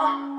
Oh.